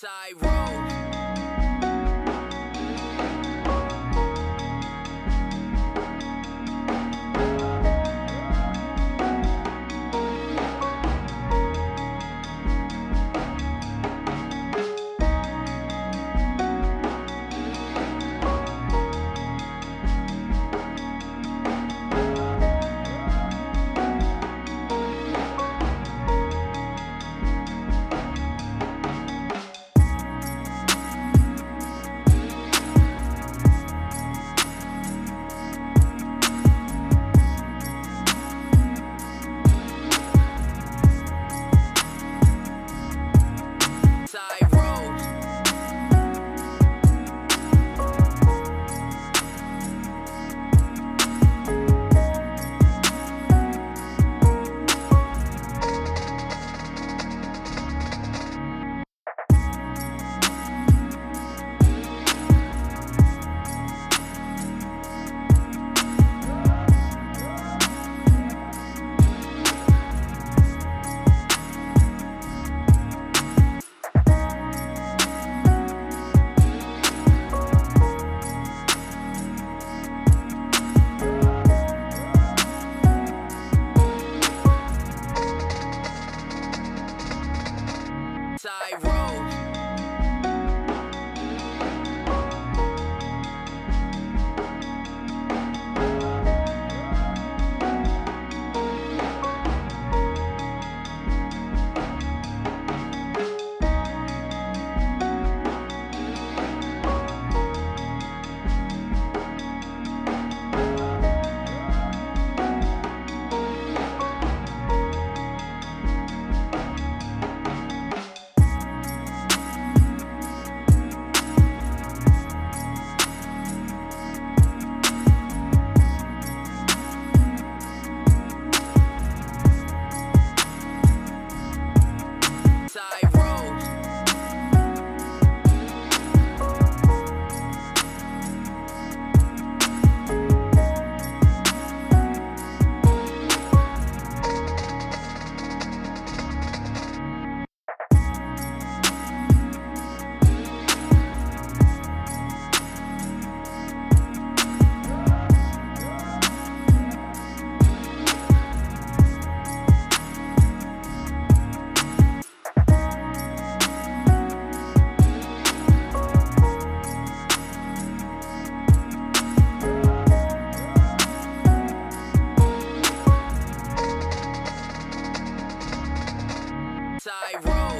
tightrope. Oh. Tyrone.